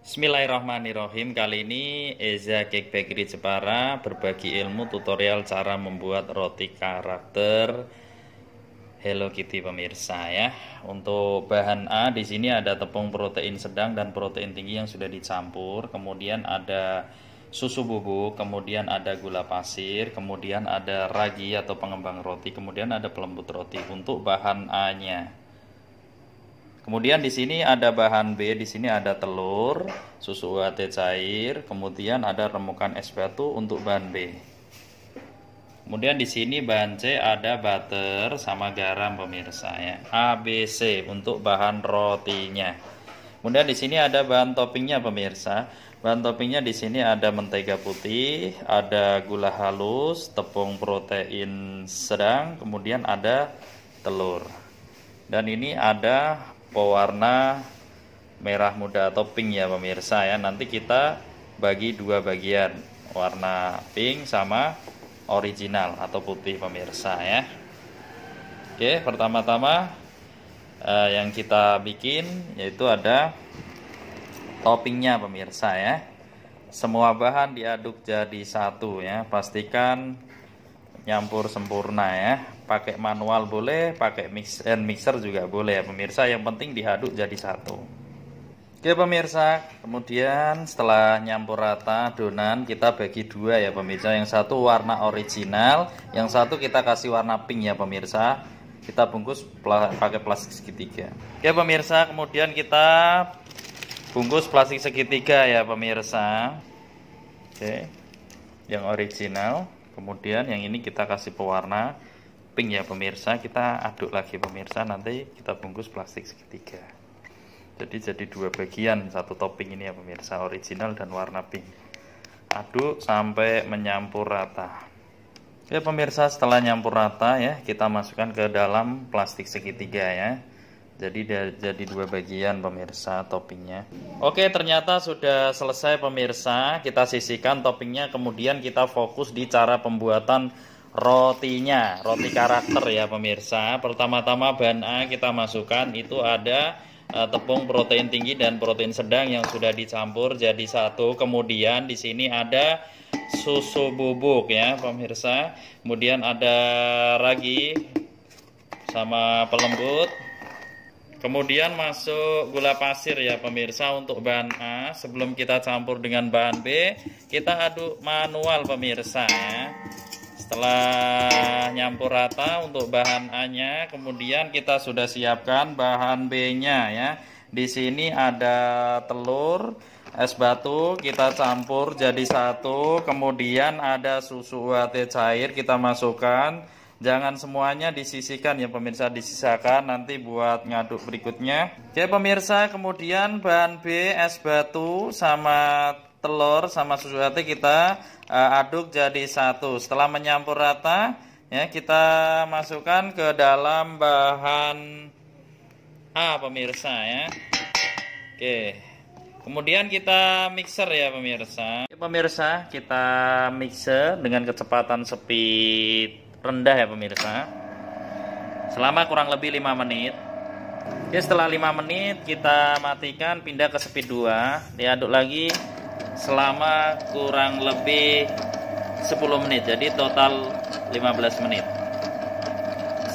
Bismillahirrahmanirrahim Kali ini Eza Cake Bakery Jepara berbagi ilmu tutorial cara membuat roti karakter Hello Kitty pemirsa ya. Untuk bahan A di sini ada tepung protein sedang dan protein tinggi yang sudah dicampur, kemudian ada susu bubuk, kemudian ada gula pasir, kemudian ada ragi atau pengembang roti, kemudian ada pelembut roti untuk bahan A-nya. Kemudian di sini ada bahan B, di sini ada telur, susu UHT cair, kemudian ada remukan es batu untuk bahan B. Kemudian di sini bahan C ada butter sama garam pemirsa ya. ABC untuk bahan rotinya. Kemudian di sini ada bahan toppingnya pemirsa. Bahan toppingnya di sini ada mentega putih, ada gula halus, tepung protein sedang, kemudian ada telur. Dan ini ada pewarna merah muda atau pink ya pemirsa ya. Nanti kita bagi dua bagian warna pink sama original atau putih pemirsa ya. Oke pertama-tama eh, yang kita bikin yaitu ada toppingnya pemirsa ya. Semua bahan diaduk jadi satu ya. Pastikan nyampur sempurna ya. Pakai manual boleh pakai mix and mixer juga boleh ya pemirsa. Yang penting diaduk jadi satu. Oke pemirsa. Kemudian setelah nyampur rata adonan kita bagi dua ya pemirsa. Yang satu warna original yang satu kita kasih warna pink ya pemirsa. Kita bungkus pakai plastik segitiga. Oke pemirsa. Kemudian kita bungkus plastik segitiga ya pemirsa. Oke yang original kemudian yang ini kita kasih pewarna pink ya pemirsa. Kita aduk lagi pemirsa. Nanti kita bungkus plastik segitiga. Jadi jadi dua bagian. Satu topping ini ya pemirsa. Original dan warna pink. Aduk sampai menyampur rata. Ya pemirsa setelah nyampur rata ya kita masukkan ke dalam plastik segitiga ya jadi jadi dua bagian pemirsa toppingnya. Oke ternyata sudah selesai pemirsa. Kita sisihkan toppingnya kemudian kita fokus di cara pembuatan rotinya roti karakter ya pemirsa. Pertama-tama bahan A kita masukkan itu ada uh, tepung protein tinggi dan protein sedang yang sudah dicampur jadi satu. Kemudian di sini ada susu bubuk ya pemirsa. Kemudian ada ragi sama pelembut Kemudian masuk gula pasir ya pemirsa untuk bahan A. Sebelum kita campur dengan bahan B, kita aduk manual pemirsa ya. Setelah nyampur rata untuk bahan A-nya, kemudian kita sudah siapkan bahan B-nya ya. Di sini ada telur, es batu kita campur jadi satu, kemudian ada susu UHT cair kita masukkan Jangan semuanya disisihkan ya pemirsa, disisakan nanti buat ngaduk berikutnya. Oke pemirsa, kemudian bahan B es batu sama telur sama susu hati kita uh, aduk jadi satu. Setelah menyampur rata, ya kita masukkan ke dalam bahan A pemirsa ya. Oke. Kemudian kita mixer ya pemirsa. Pemirsa, kita mixer dengan kecepatan speed rendah ya pemirsa. Selama kurang lebih 5 menit. Oke setelah 5 menit kita matikan pindah ke speed 2 diaduk lagi selama kurang lebih 10 menit. Jadi total 15 menit.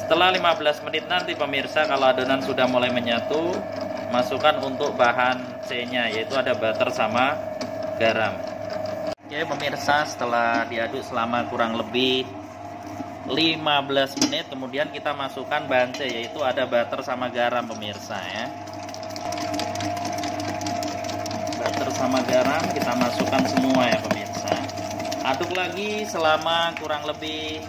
Setelah 15 menit nanti pemirsa kalau adonan sudah mulai menyatu masukkan untuk bahan C nya yaitu ada butter sama garam. Oke pemirsa setelah diaduk selama kurang lebih 15 menit kemudian kita masukkan bahan yaitu ada butter sama garam pemirsa ya. Butter sama garam kita masukkan semua ya pemirsa. Aduk lagi selama kurang lebih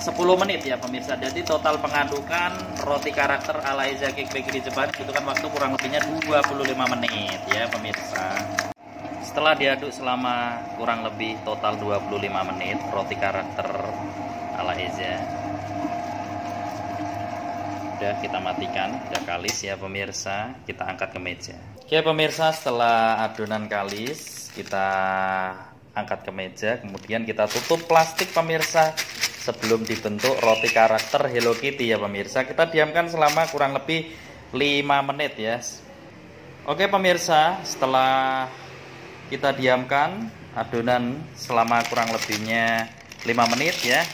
10 menit ya pemirsa. Jadi total pengadukan roti karakter ala Cake Bakery Jepang itu kan waktu kurang lebihnya 25 menit ya pemirsa. Setelah diaduk selama kurang lebih total 25 menit roti karakter ala Eza. Udah kita matikan udah kalis ya pemirsa. Kita angkat ke meja. Oke pemirsa setelah adonan kalis kita angkat ke meja. Kemudian kita tutup plastik pemirsa sebelum dibentuk roti karakter Hello Kitty ya pemirsa. Kita diamkan selama kurang lebih 5 menit ya. Oke pemirsa, setelah kita diamkan adonan selama kurang lebihnya 5 menit ya.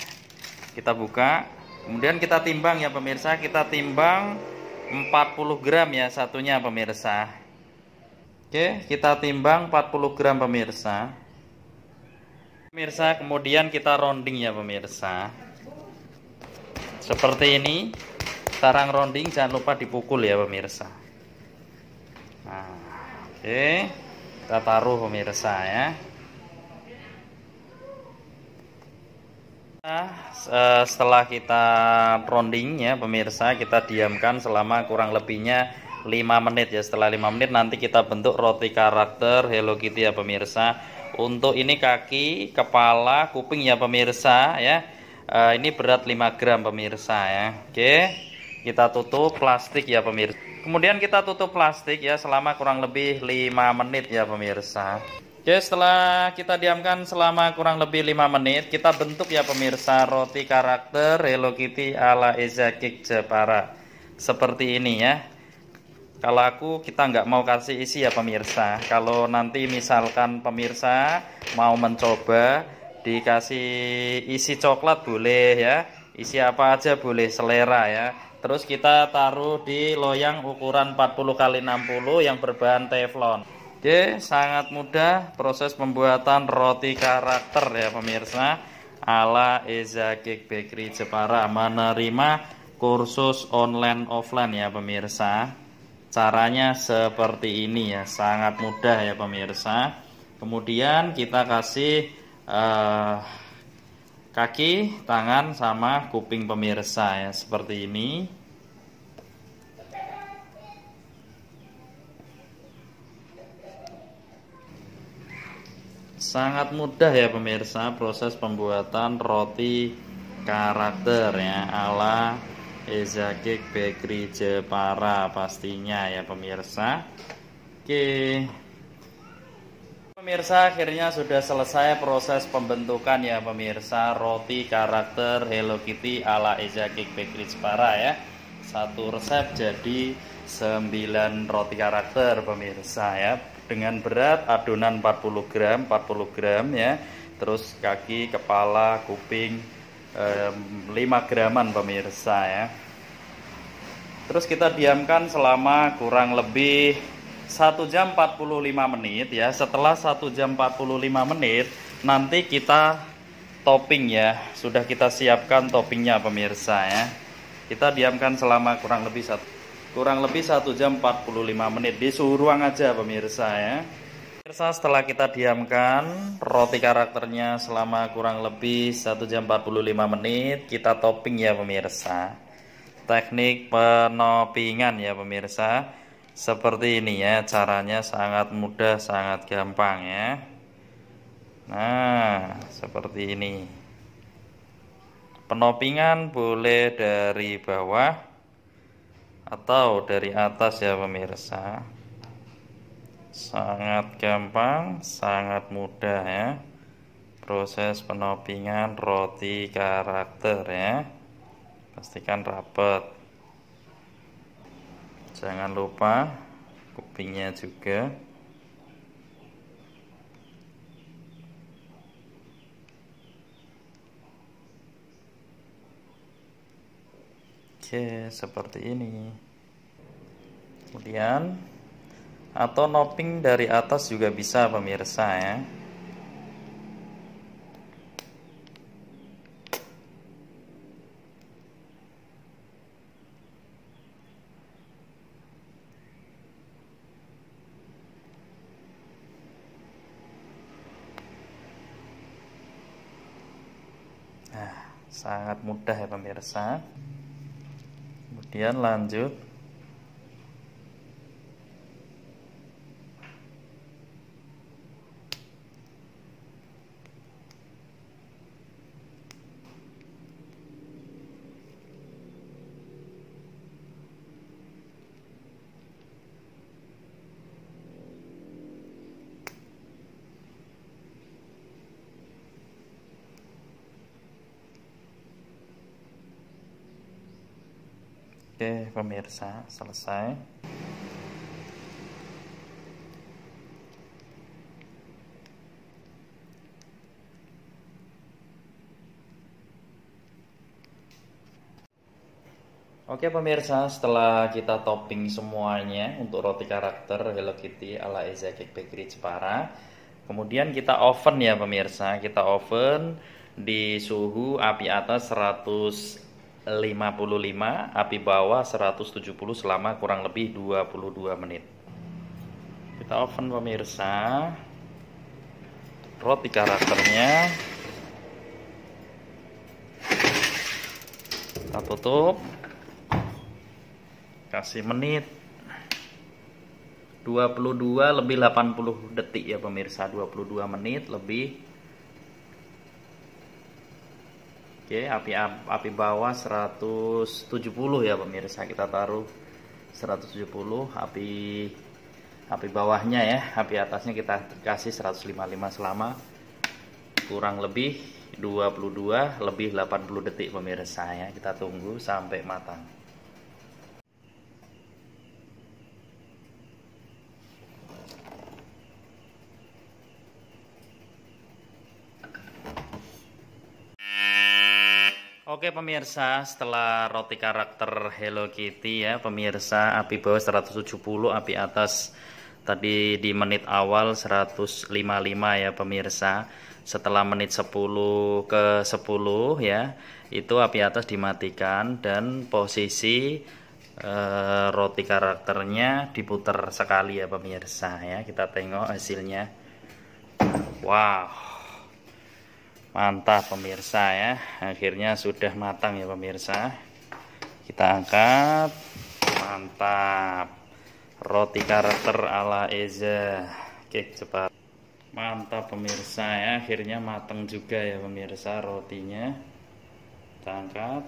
Kita buka, kemudian kita timbang ya pemirsa, kita timbang 40 gram ya satunya pemirsa. Oke, kita timbang 40 gram pemirsa. Pemirsa, kemudian kita rounding ya pemirsa. Seperti ini. Sarang rounding jangan lupa dipukul ya pemirsa. Nah, oke. Kita taruh pemirsa ya. Setelah kita rounding ya pemirsa, kita diamkan selama kurang lebihnya 5 menit ya. Setelah 5 menit nanti kita bentuk roti karakter Hello Kitty ya pemirsa. Untuk ini kaki, kepala, kuping ya pemirsa ya. Uh, ini berat 5 gram pemirsa ya. Oke kita tutup plastik ya pemirsa kemudian kita tutup plastik ya selama kurang lebih 5 menit ya pemirsa Oke setelah kita diamkan selama kurang lebih 5 menit kita bentuk ya pemirsa roti karakter Hello Kitty ala Eza Jepara. Seperti ini ya. Kalau aku kita nggak mau kasih isi ya pemirsa. Kalau nanti misalkan pemirsa mau mencoba dikasih isi coklat boleh ya. Isi apa aja boleh selera ya. Terus kita taruh di loyang ukuran 40 kali 60 yang berbahan teflon. Oke, sangat mudah proses pembuatan roti karakter ya pemirsa. Ala Eza Cake Bakery Jepara menerima kursus online offline ya pemirsa. Caranya seperti ini ya, sangat mudah ya pemirsa. Kemudian kita kasih uh, kaki, tangan, sama kuping pemirsa ya seperti ini. Sangat mudah ya pemirsa proses pembuatan roti karakter ya ala Ezakik Bakery Jepara pastinya ya pemirsa. Oke. Pemirsa akhirnya sudah selesai proses pembentukan ya pemirsa roti karakter Hello Kitty ala Eza Bakery Jepara ya satu resep jadi 9 roti karakter pemirsa ya dengan berat adonan 40 gram 40 gram ya. Terus kaki kepala kuping eh, 5 graman pemirsa ya. Terus kita diamkan selama kurang lebih 1 jam 45 menit ya. Setelah 1 jam 45 menit nanti kita topping ya. Sudah kita siapkan toppingnya pemirsa ya. Kita diamkan selama kurang lebih satu kurang lebih 1 jam 45 menit. Di suhu ruang aja pemirsa ya. Pemirsa setelah kita diamkan roti karakternya selama kurang lebih 1 jam 45 menit kita topping ya pemirsa. Teknik penopingan ya pemirsa. Seperti ini ya caranya sangat mudah sangat gampang ya. Nah seperti ini. Penopingan boleh dari bawah atau dari atas ya pemirsa. Sangat gampang sangat mudah ya. Proses penopingan roti karakter ya. Pastikan rapat jangan lupa kupingnya juga Oke, seperti ini. Kemudian atau nopping dari atas juga bisa pemirsa ya. sangat mudah ya pemirsa kemudian lanjut Oke pemirsa selesai. Oke pemirsa, setelah kita topping semuanya untuk roti karakter Hello Kitty ala Eza Cake Bakery Jepara, kemudian kita oven ya pemirsa, kita oven di suhu api atas 100 155, api bawah 170 selama kurang lebih 22 menit. Kita oven pemirsa, roti karakternya, kita tutup. Kasih menit. 22 lebih 80 detik ya pemirsa. 22 menit lebih Oke api api bawah 170 ya pemirsa. Kita taruh 170 api api bawahnya ya api atasnya kita kasih 155 selama kurang lebih 22 lebih 80 detik pemirsa ya. Kita tunggu sampai matang Oke pemirsa, setelah roti karakter Hello Kitty ya pemirsa, api bawah 170, api atas tadi di menit awal 155 ya pemirsa. Setelah menit 10 ke 10 ya, itu api atas dimatikan dan posisi eh, roti karakternya diputar sekali ya pemirsa ya. Kita tengok hasilnya. Wow mantap pemirsa ya. Akhirnya sudah matang ya pemirsa. Kita angkat. Mantap. Roti karakter ala Eza. Cake cepat. Mantap pemirsa ya. Akhirnya matang juga ya pemirsa rotinya. Kita angkat